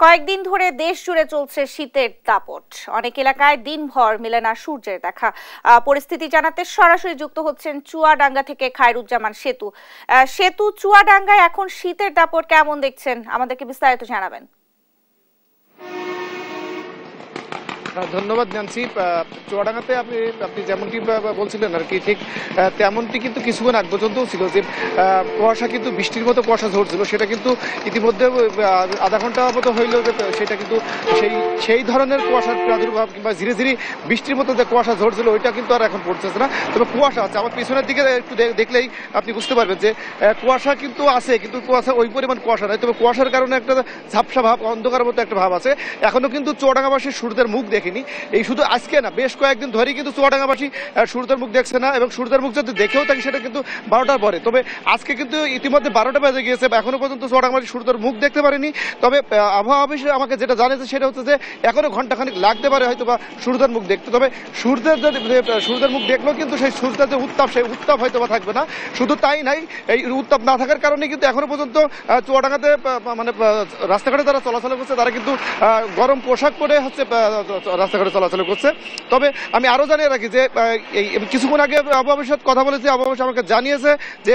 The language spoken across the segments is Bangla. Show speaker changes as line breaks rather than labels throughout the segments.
কয়েকদিন ধরে দেশ জুড়ে চলছে শীতের দাপট। অনেক এলাকায় দিনভর মেলে না সূর্যের দেখা। পরিস্থিতি জানাতে সরাসরি যুক্ত হচ্ছেন চুয়াডাঙ্গা থেকে খায়রুজ্জামান সেতু। সেতু চুয়াডাঙ্গায় এখন শীতের দাপট কেমন দেখছেন? আমাদেরকে বিস্তারিত জানাবেন।
ধন্যবাদ আহ, চুয়াডাঙ্গাতে আপনি আপনি যেমনটি বলছিলেন আর কি ঠিক তেমনটি কিন্তু কিছুক্ষণ আগ পর্যন্তও ছিল যে কুয়াশা কিন্তু বৃষ্টির মতো কুয়াশা ঝরছিল। সেটা কিন্তু ইতিমধ্যে আধা ঘণ্টা মতো হইলেও যে সেটা কিন্তু সেই সেই ধরনের কুয়াশার প্রাদুর্ভাব কিংবা ধীরে ধীরে বৃষ্টির মতো যে কুয়াশা ঝরছিল ওইটা কিন্তু আর এখন পড়তেছে না। তবে কুয়াশা আছে। আমার পিছনের দিকে একটু দেখলেই আপনি বুঝতে পারবেন যে কুয়াশা কিন্তু আছে কিন্তু কুয়াশা ওই পরিমাণ কুয়াশা নয় তবে কুয়াশার কারণে একটা ঝাপসা ভাব অন্ধকার মতো একটা ভাব আছে। এখনও কিন্তু চুয়াডাঙ্গাবাসীর সূর্যের মুখ দেখিনি। এই শুধু আজকে না, বেশ কয়েকদিন ধরেই কিন্তু চুয়াডাঙ্গাবাসী সূর্যের মুখ দেখছে না এবং সূর্যের মুখ যদি দেখেও থাকে সেটা কিন্তু বারোটার পরে। তবে আজকে কিন্তু ইতিমধ্যে বারোটা বেজে গিয়েছে বা এখনও পর্যন্ত চুয়াডাঙ্গাবাসী সূর্যের মুখ দেখতে পারেনি। তবে আবহাওয়া অফিসে আমাকে যেটা জানিয়েছে সেটা হচ্ছে যে এখনও ঘন্টাখানিক লাগতে পারে হয়তো বা সূর্যের মুখ দেখতে। তবে সূর্যের যদি সূর্যের মুখ দেখলেও কিন্তু সেই সূর্যের যে উত্তাপ, সেই উত্তাপ হয়তো বা থাকবে না। শুধু তাই নাই, এই উত্তাপ না থাকার কারণে কিন্তু এখনও পর্যন্ত চুয়াডাঙ্গাতে মানে রাস্তাঘাটে যারা চলাচল করছে তারা কিন্তু গরম পোশাক পরে হচ্ছে রাস্তাঘাটে চলাচল করছে। তবে আমি আরও জানিয়ে রাখি যে কিছুক্ষণ আগে আবহাওয়া অফিসের সাথে কথা বলেছি আবহাওয়া আমাকে জানিয়েছে যে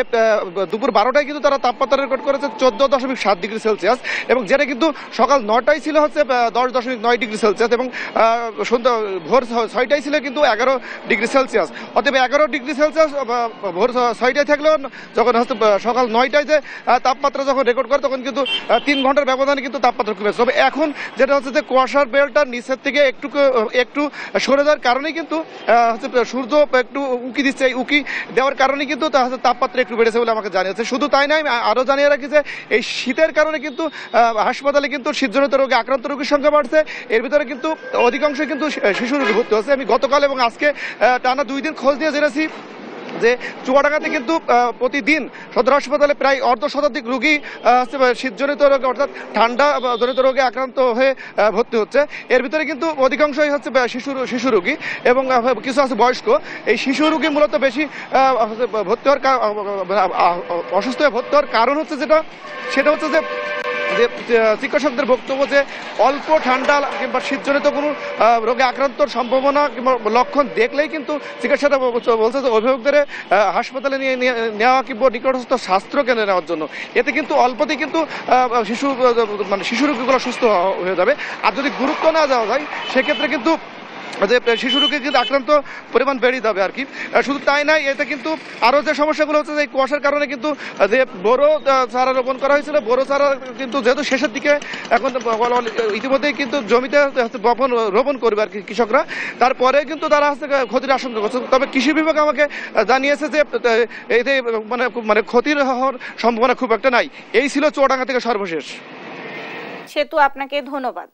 দুপুর বারোটায় কিন্তু তারা তাপমাত্রা রেকর্ড করেছে চোদ্দ দশমিক সাত ডিগ্রি সেলসিয়াস এবং যেটা কিন্তু সকাল নটায় ছিল হচ্ছে দশ দশমিক নয় ডিগ্রি সেলসিয়াস এবং সন্ধ্যা, ভোর ছয়টায় ছিল কিন্তু এগারো ডিগ্রি সেলসিয়াস। অতএব এগারো ডিগ্রি সেলসিয়াস ভোর ছয়টায় থাকলেও যখন হচ্ছে সকাল নয়টায় যে তাপমাত্রা যখন রেকর্ড করে, তখন কিন্তু তিন ঘণ্টার ব্যবধানে কিন্তু তাপমাত্রা কমেছে তবে এখন যেটা হচ্ছে যে, কুয়াশার বেলটা নিচের থেকে একটু একটু সরে যাওয়ার কারণে কিন্তু সূর্য একটু উকি দিচ্ছে। এই উকি দেওয়ার কারণে কিন্তু তাপমাত্রা একটু বেড়েছে বলে আমাকে জানিয়েছে। শুধু তাই নয়, আমি আরও জানিয়ে রাখি যে এই শীতের কারণে কিন্তু হাসপাতালে কিন্তু শীতজনিত রোগে আক্রান্ত রোগীর সংখ্যা বাড়ছে। এর ভিতরে কিন্তু অধিকাংশ কিন্তু শিশু ভর্তি হচ্ছে। আমি গতকাল এবং আজকে টানা দুই দিন খোঁজ নিয়ে জেনেছি। যে চুয়াডাঙ্গাতে কিন্তু প্রতিদিন সদর হাসপাতালে প্রায় অর্ধ শতাধিক রোগী শীতজনিত রোগে, অর্থাৎ ঠান্ডা জনিত রোগে আক্রান্ত হয়ে ভর্তি হচ্ছে। এর ভিতরে কিন্তু অধিকাংশই হচ্ছে শিশু শিশু রোগী এবং কিছু আছে বয়স্ক। এই শিশু রোগী মূলত বেশি ভর্তি হওয়ার অসুস্থ হয়ে ভর্তি হওয়ার কারণ হচ্ছে যেটা, সেটা হচ্ছে যে যে চিকিৎসকদের বক্তব্য যে অল্প ঠান্ডা কিংবা শীতজনিত কোনো রোগে আক্রান্তর সম্ভাবনা কিংবা লক্ষণ দেখলেই কিন্তু চিকিৎসাটা বলছে- যে অভিভাবকদের হাসপাতালে নিয়ে নেওয়া কিংবা নিকটস্থ স্বাস্থ্য কেন্দ্রে নেওয়ার জন্য। এতে কিন্তু অল্পতেই কিন্তু শিশু মানে শিশু রোগীগুলো সুস্থ হয়ে যাবে। আর যদি গুরুত্ব না দেওয়া যায়, সেক্ষেত্রে কিন্তু যে শিশু রোগী কিন্তু আক্রান্ত পরিমাণ বেড়ে যাবে আর কি। শুধু তাই নয়, এতে কিন্তু আরও যে সমস্যাগুলো হচ্ছে এই কুয়াশার কারণে কিন্তু যে বড় চারা রোপণ করা হয়েছিল বড় চারা কিন্তু যেহেতু শেষের দিকে এখন ইতিমধ্যেই কিন্তু জমিতে বপন, রোপণ করবে আর কি কৃষকরা। তারপরে কিন্তু তারা হচ্ছে ক্ষতির আশঙ্কা করছে। তবে কৃষি বিভাগ আমাকে জানিয়েছে যে এতে মানে মানে ক্ষতির হওয়ার সম্ভাবনা খুব একটা নাই। এই ছিল চুয়াডাঙ্গা থেকে সর্বশেষ।
সেতু, আপনাকে ধন্যবাদ।